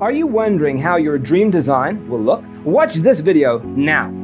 Are you wondering how your dream design will look? Watch this video now.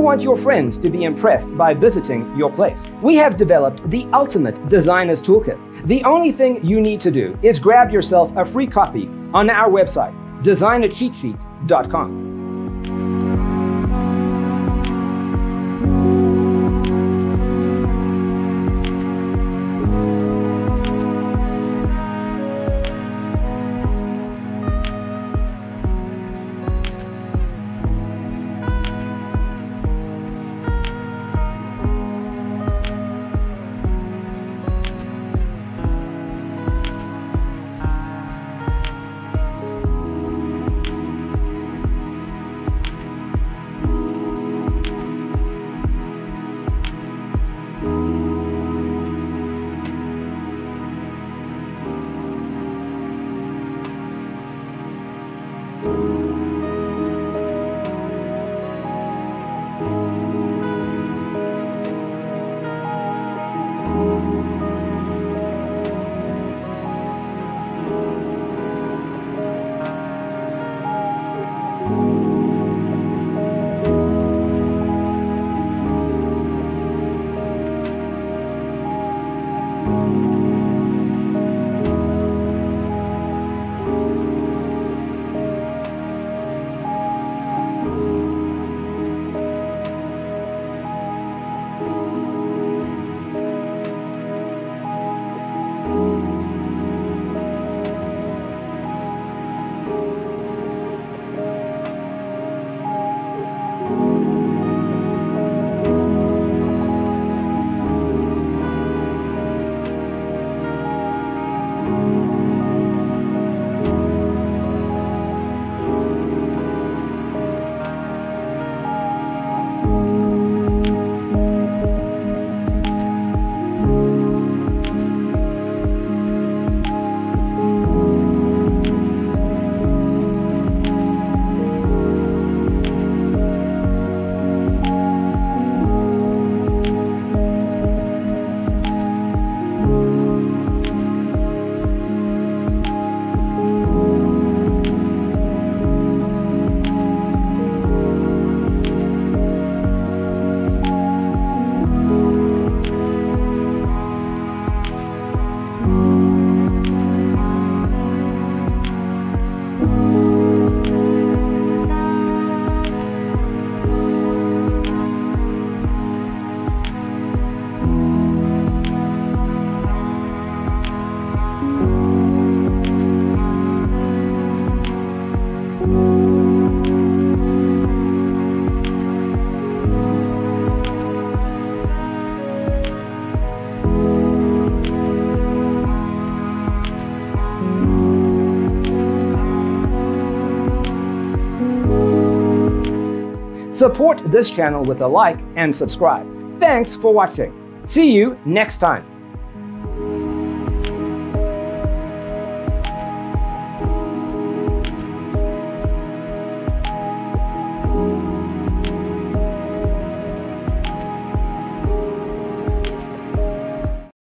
Want your friends to be impressed by visiting your place? We have developed the ultimate designer's toolkit. The only thing you need to do is grab yourself a free copy on our website, designercheatsheet.com. Support this channel with a like and subscribe. Thanks for watching. See you next time.